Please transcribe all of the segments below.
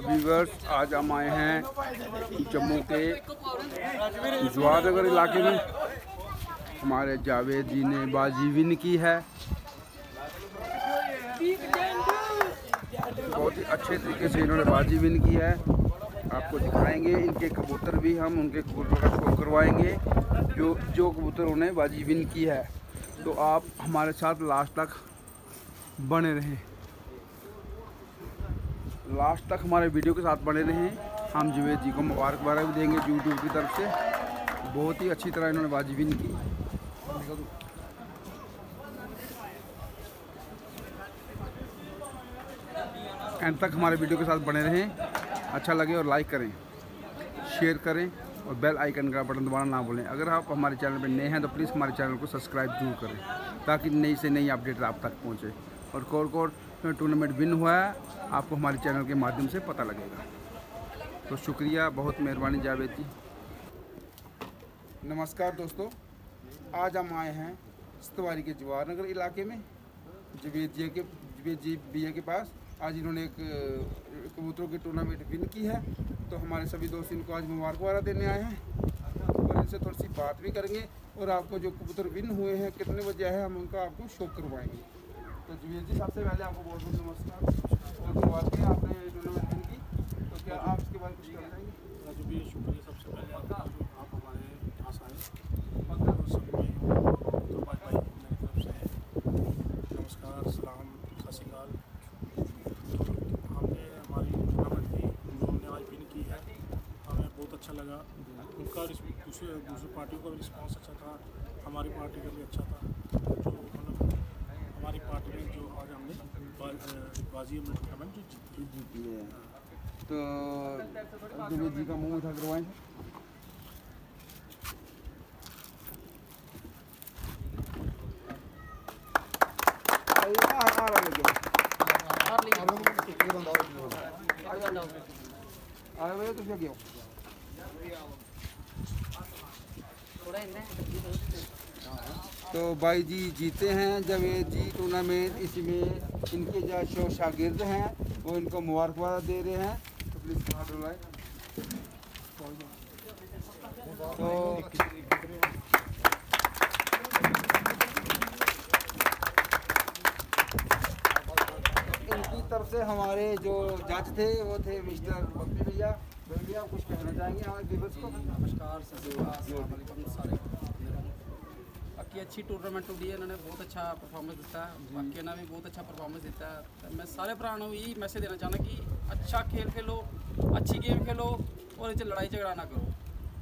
Viewers आज हम आए हैं जम्मू के जवाहरनगर इलाके में। हमारे जावेद जी ने बाजी विन की है। बहुत ही अच्छे तरीके से इन्होंने बाजी विन की है। आपको दिखाएँगे, इनके कबूतर भी हम उनके कबूतर का शो करवाएँगे, जो जो कबूतर उन्हें बाजी विन की है। तो आप हमारे साथ लास्ट तक बने रहें। लास्ट तक हमारे वीडियो के साथ बने रहें। हम जुवेद जी को मुबारकबाद भी देंगे यूट्यूब की तरफ़ से। बहुत ही अच्छी तरह इन्होंने बाजी विन की। एंड तक हमारे वीडियो के साथ बने रहें। अच्छा लगे और लाइक करें शेयर करें और बेल आइकन का बटन दबाना ना भूलें। अगर आप हमारे चैनल पर नए हैं तो प्लीज़ हमारे चैनल को सब्सक्राइब ज़रूर करें, ताकि नई से नई अपडेट आप तक पहुँचे। और कौन कौन टूर्नामेंट विन हुआ है, आपको हमारे चैनल के माध्यम से पता लगेगा। तो शुक्रिया, बहुत मेहरबानी जावेद जी। नमस्कार दोस्तों, आज हम आए हैं सतवारी के जवाहर नगर इलाके में, जवेद जी के, जवेद जी भैया के पास। आज इन्होंने एक, कबूतरों की टूर्नामेंट विन की है तो हमारे सभी दोस्त इनको आज मुबारकबाद देने आए हैं। और इनसे थोड़ी सी बात भी करेंगे, और आपको जो कबूतर विन हुए हैं, कितने बजे आए हैं, हम उनका आपको शो करवाएँगे। तो जवेद जी सबसे पहले आपको बहुत बहुत नमस्कार। और मुबारक आपने टूर्नामेंट की तो क्या आप इसके बारे में कुछ कहना चाहेंगे? भी शुक्रिया सबसे पहले आप हमारे पास आए। और सब भाई तो भाई भाई मेरी तरफ़ से नमस्कार सलाम सत श्रीकाल। तो हमने हमारी टूर्नामेंट थी जो हमने आज विन की है हमें बहुत अच्छा लगा। उनका दूसरे दूसरी पार्टियों का भी रिस्पॉन्स अच्छा था हमारी पार्टी का भी अच्छा था। हमारी पार्टी ने जो आज हमने बाजी हमने टूर्नामेंट जो जीती है तो जवेद जी का मुँह उठा करवाएँ रहा लेके आ रहा भैया तुझे क्यों तो भाई जी जीते हैं जब ये जी टूर्नामेंट इसमें इनके जो शो शागिर्द हैं, वो इनको मुबारकबाद दे रहे हैं। तो प्लीज़ डलवाएँ तो इनकी तरफ़ से हमारे जो जज थे, वो थे मिस्टर बप्पी भैया। भैया, कुछ कहना चाहेंगे हमारे को? नमस्कार सर। ਬਾਕੀ ਅੱਛੀ ਟੂਰਨਾਮੈਂਟ ਹੁੰਦੀ ਹੈ ਇਹਨਾਂ ਨੇ ਬਹੁਤ ਅੱਛਾ ਪਰਫਾਰਮੈਂਸ ਦਿੱਤਾ। ਬਾਕੀ ਇਹਨਾਂ ਵੀ ਬਹੁਤ ਅੱਛਾ ਪਰਫਾਰਮੈਂਸ ਦਿੱਤਾ। ਤਾਂ ਮੈਂ ਸਾਰੇ ਭਰਾ ਨੂੰ ਇਹ ਮੈਸੇਜ ਦੇਣਾ ਚਾਹੁੰਦਾ ਕਿ ਅੱਛਾ ਖੇਲ ਖੇਲੋ ਅੱਛੀ ਗੇਮ ਖੇਲੋ ਔਰ ਇਹ ਚ ਲੜਾਈ ਝਗੜਾ ਨਾ ਕਰੋ।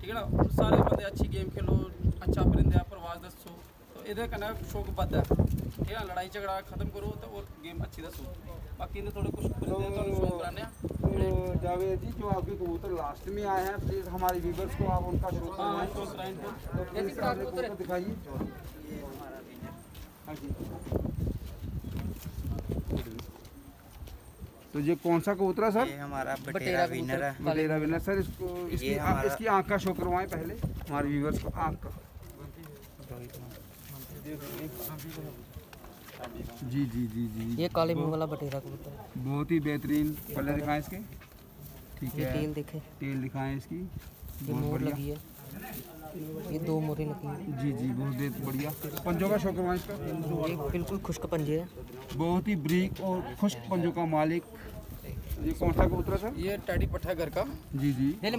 ਠੀਕ ਹੈ ਨਾ? ਸਾਰੇ ਬੰਦੇ ਅੱਛੀ ਗੇਮ ਖੇਲੋ ਅੱਛਾ ਪਰਿੰਦਿਆ ਪ੍ਰਵਾਸ ਦੱਸੋ। ਇਹਦੇ ਕਨਾ ਸ਼ੌਕ ਵੱਧਦਾ। तो, तो जावेद जी जो आपके कबूतर लास्ट में आए हैं प्लीज़ हमारे व्यूवर्स को आप उनका शो तो दिखाइए। हाँ तो ये कौन सा कबूतर है सर? ये हमारा बटेरा विनर है। बटेरा विनर। सर इसको इसकी, आ, इसकी आँख का शो करवाएँ पहले। हमारे व्यूवर्स को आँख का। जी जी जी जी ये काले मुँह वाला बटेरा कबूतर है। बहुत ही बेहतरीन पल्ले दिखाएँ इसके। ठीक है। टेल देखे। टेल दिखाएँ इसकी। ये बहुत मोर बढ़िया। लगी है। ये दो मोरें लगी हैं। जी जी बहुत बढ़िया। पंजों का शो करवाएँ इसका? ये बिल्कुल खुश्क पंजे है। बहुत ही ब्रीक और खुश्क पंजों का मालिक। ये कौन सा कबूतर है सर? ये टैडी पट्टा घर का। जी जी। ये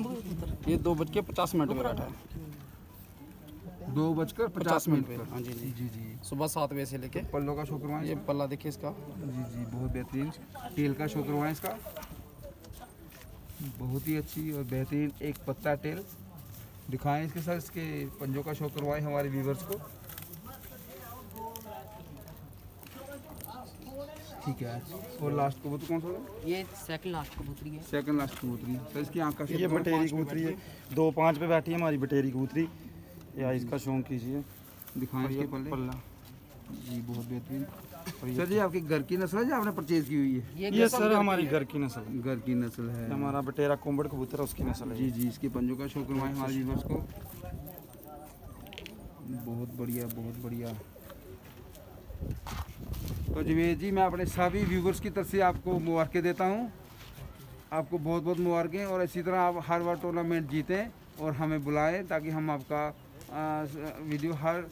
ये दो बज के पचास मिनट में बैठा है। दो बजकर पचास मिनट पर। हाँ जी जी। जी जी। सुबह सात बजे से लेके पल्लों का शो करवाएँ ये पल्ला देखिए इसका। जी जी बहुत बेहतरीन। टेल का शो करवाएँ इसका। बहुत ही अच्छी और बेहतरीन एक पत्ता टेल दिखाएँ इसके साथ इसके पंजों का शो करवाएँ हमारे व्यूवर्स को। ठीक है। और लास्ट कबूतर कौन सा ये सेकंड लास्ट कबूतरी है। सेकंड लास्ट कबूतरी। सर इसकी आँख का ये बटेरी कबूतरी है। दो पाँच पे बैठी है हमारी बटेरी कबूतरी। या इसका शौक कीजिए। दिखाएँ ये पल्ले पल्ला। जी बहुत बेहतरीन। सर जी आपके घर की नस्ल है जो आपने परचेज की हुई है? ये सर हमारी घर की नस्ल घर की नस्ल है। हमारा बटेरा कोम्बड़ कबूतर उसकी नस्ल है। जी जी इसके पंजों का शो करवाएँ हमारे व्यूवर्स को। बहुत बढ़िया बहुत बढ़िया। तो जवेद जी मैं अपने सभी व्यूवर्स की तरफ़ से आपको मुबारकें देता हूँ। आपको बहुत बहुत मुबारकें और इसी तरह आप हर बार टूर्नामेंट जीतें और हमें बुलाएँ ताकि हम आपका वीडियो हर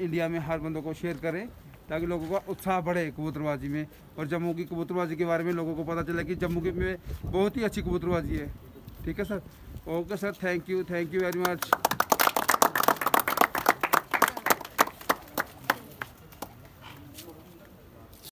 इंडिया में हर बंदों को शेयर करें, ताकि लोगों का उत्साह बढ़े कबूतरबाजी में। और जम्मू की कबूतरबाजी के बारे में लोगों को पता चले कि जम्मू के में बहुत ही अच्छी कबूतरबाजी है। ठीक है, sir? Okay, sir, thank you thank you very much.